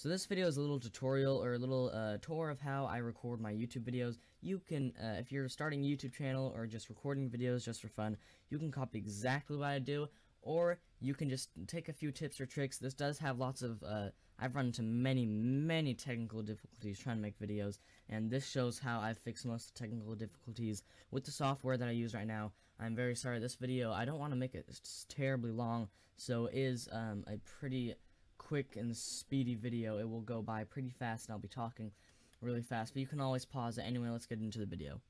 So this video is a little tutorial or a little uh, tour of how I record my YouTube videos. You can, uh, if you're starting a YouTube channel or just recording videos just for fun, you can copy exactly what I do, or you can just take a few tips or tricks. This does have lots of, uh, I've run into many, many technical difficulties trying to make videos, and this shows how I fix most of the technical difficulties with the software that I use right now. I'm very sorry, this video, I don't want to make it terribly long, so it is um, a pretty quick and speedy video. It will go by pretty fast, and I'll be talking really fast, but you can always pause it. Anyway, let's get into the video.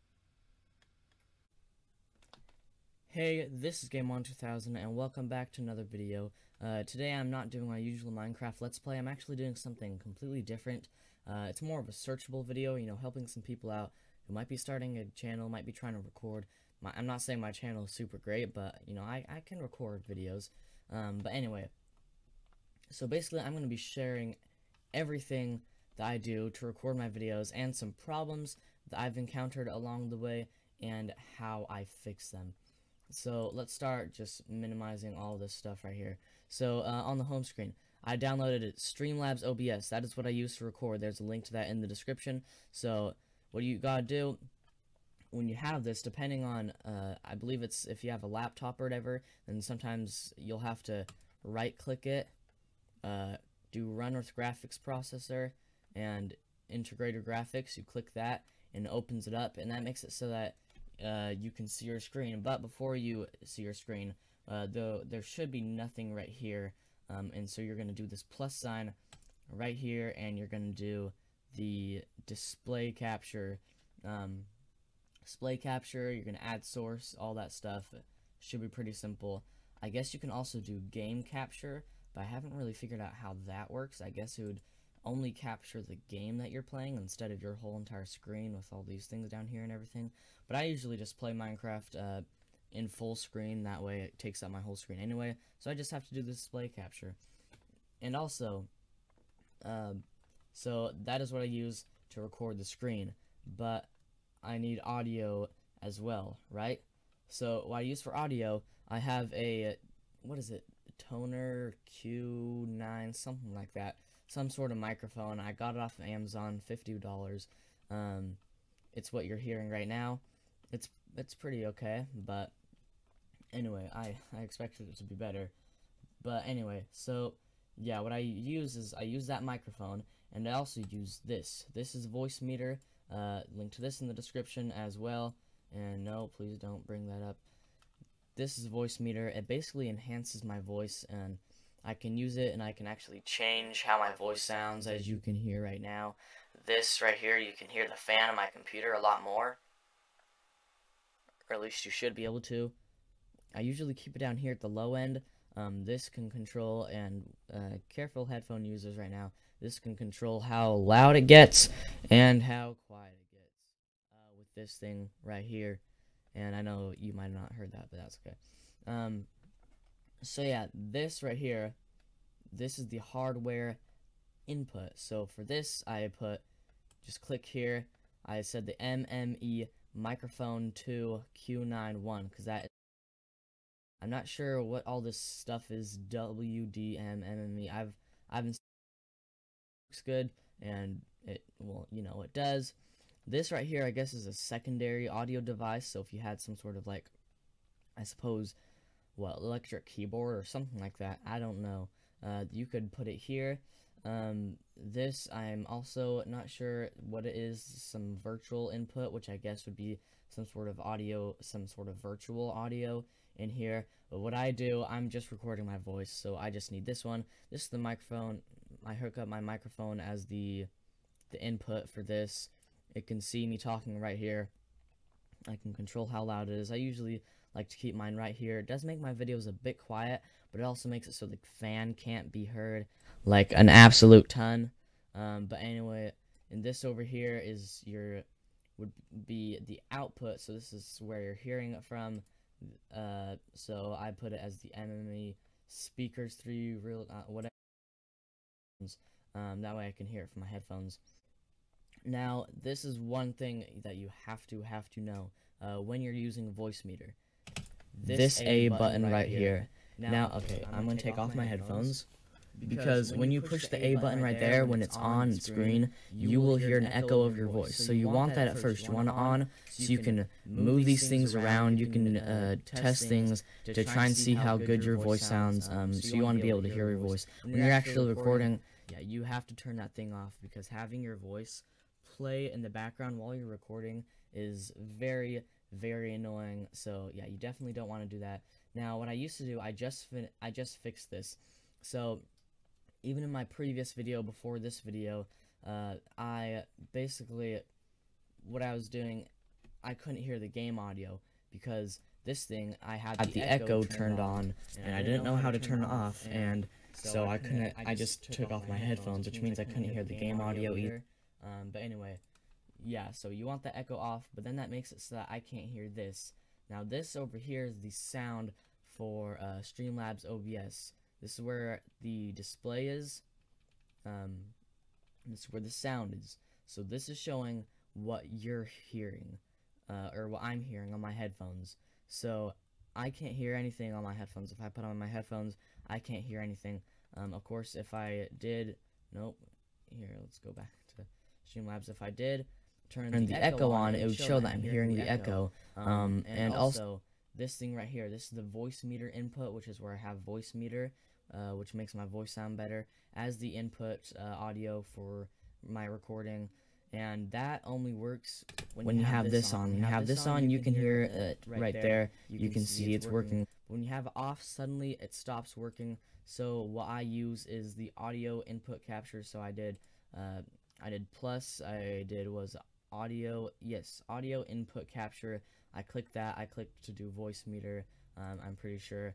Hey, this is Game GameOn2000, and welcome back to another video. Uh, today I'm not doing my usual Minecraft Let's Play, I'm actually doing something completely different. Uh, it's more of a searchable video, you know, helping some people out who might be starting a channel, might be trying to record. My, I'm not saying my channel is super great, but, you know, I, I can record videos. Um, but anyway, so basically, I'm going to be sharing everything that I do to record my videos and some problems that I've encountered along the way and how I fix them. So let's start just minimizing all this stuff right here. So uh, on the home screen, I downloaded it, Streamlabs OBS. That is what I use to record. There's a link to that in the description. So what you gotta do when you have this, depending on, uh, I believe it's if you have a laptop or whatever, then sometimes you'll have to right click it uh, do run with graphics processor and integrated graphics. You click that and it opens it up and that makes it so that uh, you can see your screen. But before you see your screen uh, though there should be nothing right here. Um, and so you're gonna do this plus sign right here and you're gonna do the display capture um, display capture. You're gonna add source all that stuff. Should be pretty simple. I guess you can also do game capture but I haven't really figured out how that works. I guess it would only capture the game that you're playing instead of your whole entire screen with all these things down here and everything. But I usually just play Minecraft uh, in full screen, that way it takes up my whole screen anyway, so I just have to do the display capture. And also, uh, so that is what I use to record the screen, but I need audio as well, right? So what I use for audio, I have a, what is it, Tonor Q9, something like that. Some sort of microphone. I got it off of Amazon, $50. Um, it's what you're hearing right now. It's it's pretty okay, but anyway, I, I expected it to be better. But anyway, so yeah, what I use is I use that microphone, and I also use this. This is Voicemeeter. Uh, link to this in the description as well. And no, please don't bring that up this is Voicemeeter. It basically enhances my voice and I can use it and I can actually change how my voice sounds as you can hear right now. This right here, you can hear the fan of my computer a lot more. Or at least you should be able to. I usually keep it down here at the low end. Um, this can control, and uh, careful headphone users right now, this can control how loud it gets and how quiet it gets uh, with this thing right here. And I know you might have not heard that, but that's okay. Um, so yeah, this right here, this is the hardware input. So for this, I put, just click here. I said the MME microphone 2 Q91 because that I'm not sure what all this stuff is WDM MME. I've I've been looks good and it well you know it does this right here, I guess, is a secondary audio device. So if you had some sort of like, I suppose, well, electric keyboard or something like that, I don't know. Uh, you could put it here. Um, this, I'm also not sure what it is. Some virtual input, which I guess would be some sort of audio, some sort of virtual audio in here. But what I do, I'm just recording my voice, so I just need this one. This is the microphone. I hook up my microphone as the the input for this it can see me talking right here. I can control how loud it is. I usually like to keep mine right here. It does make my videos a bit quiet, but it also makes it so the fan can't be heard like an absolute ton. Um, but anyway, and this over here is your would be the output. So this is where you're hearing it from. Uh, so I put it as the MME speakers through real uh, whatever. Um, that way I can hear it from my headphones. Now, this is one thing that you have to have to know uh, when you're using Voicemeeter. This, this A, button, right, right here. here. Now, now, okay, I'm, I'm gonna take, take off my headphones. headphones. because when you push the A button right there when it's on screen, you will hear an echo of your voice. So you want that at first. You want it on so you can move these things around. You can uh, test things to try and see how good your voice sounds. Um, so you want to be able to hear your voice when you're actually recording. Yeah, you have to turn that thing off because having your voice play in the background while you're recording is very very annoying. So yeah, you definitely don't want to do that. Now, what I used to do, I just I just fixed this. So even in my previous video before this video, uh, I basically, what I was doing, I couldn't hear the game audio because this thing, I had the, the echo, echo turned on, and I didn't know how to turn it off, and so I couldn't, I just took off my headphones, which means I couldn't hear the game audio either. Um, but anyway, yeah, so you want the echo off, but then that makes it so that I can't hear this. Now this over here is the sound for uh, Streamlabs OBS. This is where the display is. Um, this is where the sound is. So this is showing what you're hearing, uh, or what I'm hearing on my headphones. So I can't hear anything on my headphones. If I put on my headphones, I can't hear anything. Um, of course, if I did, nope, here, let's go back Streamlabs. If I did turn, turn the, the, echo on, it would show that I'm hearing the echo. Um, um, and, and also, this thing right here, this is the Voicemeeter input, which is where I have Voicemeeter, uh, which makes my voice sound better, as the input uh, audio for my recording. And that only works when, when you, have, have this on. When you have this on, you can hear it right there. You can see it's working. When you have it off, suddenly it stops working. So what I use is the audio input capture. So I did, uh, I did plus. I did was audio. Yes, audio input capture. I clicked that. I clicked to do Voicemeeter. Um, I'm pretty sure.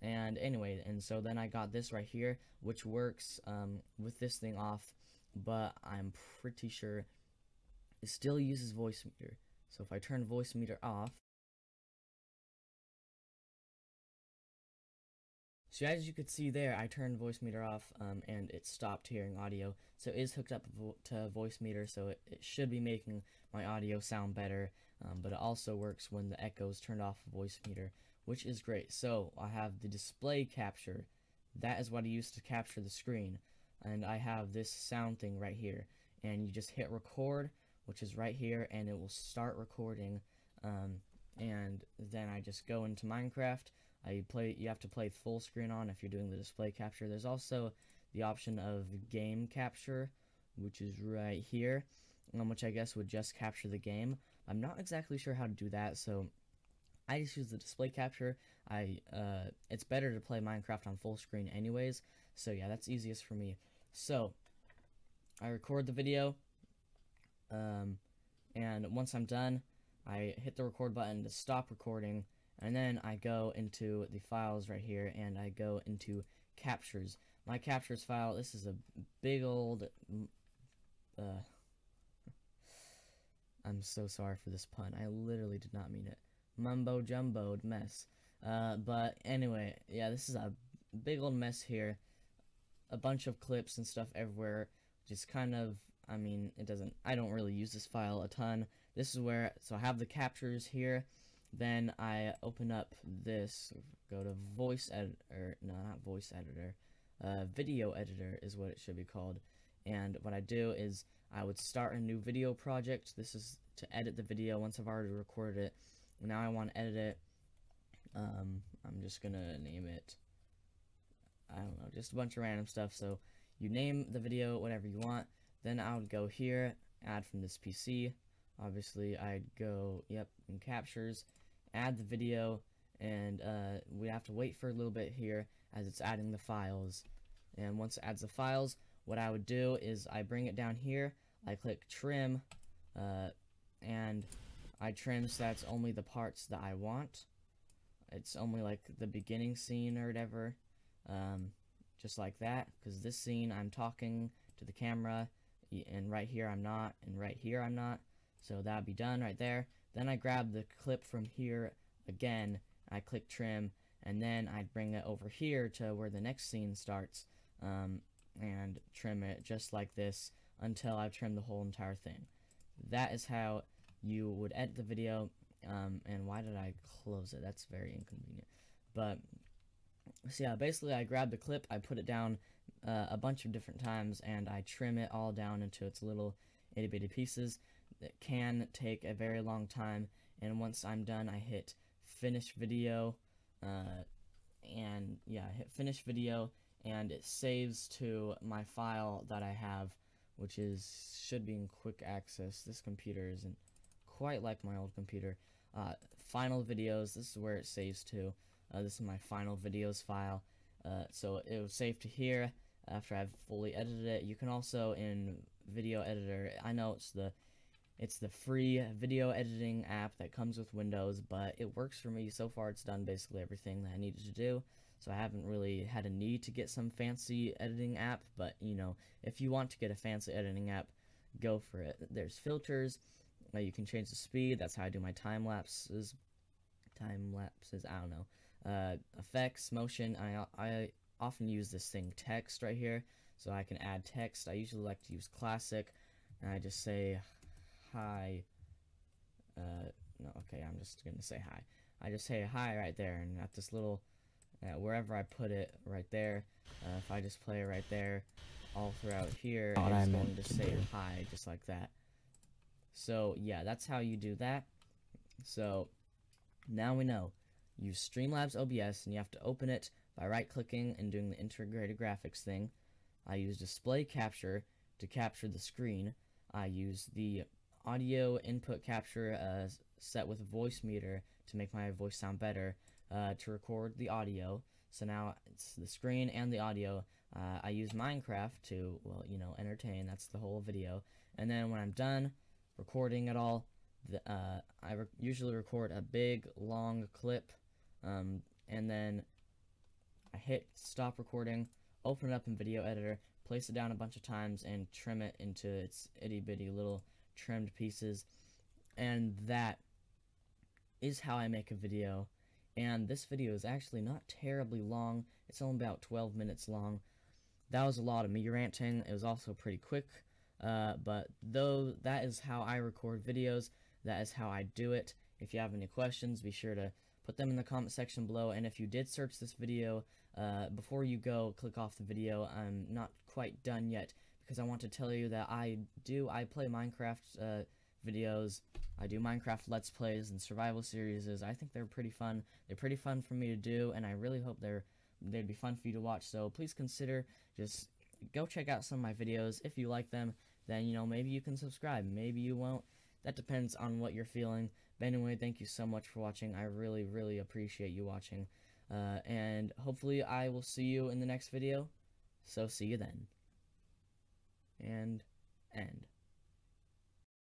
And anyway, and so then I got this right here, which works um, with this thing off, but I'm pretty sure it still uses Voicemeeter. So if I turn Voicemeeter off, So as you could see there, I turned Voicemeeter off um, and it stopped hearing audio. So it is hooked up vo to Voicemeeter, so it, it, should be making my audio sound better. Um, but it also works when the echo is turned off Voicemeeter, which is great. So I have the display capture. That is what I use to capture the screen. And I have this sound thing right here. And you just hit record, which is right here, and it will start recording. Um, and then I just go into Minecraft I play. You have to play full screen on if you're doing the display capture. There's also the option of game capture, which is right here, um, which I guess would just capture the game. I'm not exactly sure how to do that, so I just use the display capture. I uh, it's better to play Minecraft on full screen anyways. So yeah, that's easiest for me. So I record the video, um, and once I'm done, I hit the record button to stop recording and then I go into the files right here and I go into captures. My captures file, this is a big old, uh, I'm so sorry for this pun. I literally did not mean it. Mumbo jumboed mess. Uh, but anyway, yeah, this is a big old mess here. A bunch of clips and stuff everywhere. Just kind of, I mean, it doesn't, I don't really use this file a ton. This is where, so I have the captures here. Then I open up this, go to voice editor, no, not voice editor, uh, video editor is what it should be called. And what I do is I would start a new video project. This is to edit the video once I've already recorded it. Now I want to edit it. Um, I'm just going to name it, I don't know, just a bunch of random stuff. So you name the video whatever you want. Then I would go here, add from this PC. Obviously, I'd go, yep, in captures add the video, and uh, we have to wait for a little bit here as it's adding the files. And once it adds the files, what I would do is I bring it down here, I click trim, uh, and I trim so that's only the parts that I want. It's only like the beginning scene or whatever, um, just like that, because this scene I'm talking to the camera, and right here I'm not, and right here I'm not, so that'd be done right there. Then I grab the clip from here again, I click trim, and then I bring it over here to where the next scene starts, um, and trim it just like this until I've trimmed the whole entire thing. That is how you would edit the video, um, and why did I close it? That's very inconvenient. But, so yeah, basically I grab the clip, I put it down uh, a bunch of different times and I trim it all down into its little itty bitty pieces. It can take a very long time and once I'm done I hit finish video uh, and yeah I hit finish video and it saves to my file that I have which is should be in quick access. This computer isn't quite like my old computer. Uh, final videos this is where it saves to. Uh, this is my final videos file. Uh, so it was saved to here. After I've fully edited it you can also in video editor I know it's the it's the free video editing app that comes with Windows, but it works for me. So far, it's done basically everything that I needed to do. So I haven't really had a need to get some fancy editing app, but you know, if you want to get a fancy editing app, go for it. There's filters, uh, you can change the speed, that's how I do my time lapses, time lapses, I don't know, uh, effects, motion, I, I often use this thing text right here, so I can add text, I usually like to use classic, and I just say hi. Uh, no, okay, I'm just gonna say hi. I just say hi right there, and at this little, uh, wherever I put it, right there. Uh, if I just play it right there, all throughout here, Thought it's I going to to say do. hi, just like that. So yeah, that's how you do that. So now we know. Use Streamlabs OBS, and you have to open it by right-clicking and doing the integrated graphics thing. I use display capture to capture the screen. I use the audio input capture uh, set with Voicemeeter to make my voice sound better uh, to record the audio. So now it's the screen and the audio. Uh, I use Minecraft to, well, you know, entertain. That's the whole video. And then when I'm done recording it all, the, uh, I re- usually record a big, long clip. Um, and then I hit stop recording, open it up in video editor, place it down a bunch of times, and trim it into its itty bitty little trimmed pieces. And that is how I make a video. And this video is actually not terribly long. It's only about 12 minutes long. That was a lot of me ranting. It was also pretty quick. Uh, but though that is how I record videos, that is how I do it. If you have any questions, be sure to put them in the comment section below. And if you did search this video, uh, before you go click off the video, I'm not quite done yet because I want to tell you that I do, I play Minecraft uh, videos. I do Minecraft Let's Plays and survival series. I think they're pretty fun. They're pretty fun for me to do, and I really hope they're they'd be fun for you to watch. So please consider just go check out some of my videos. If you like them, then you know maybe you can subscribe. Maybe you won't. That depends on what you're feeling. But anyway, thank you so much for watching. I really, really appreciate you watching. Uh, and hopefully I will see you in the next video. So see you then. And end.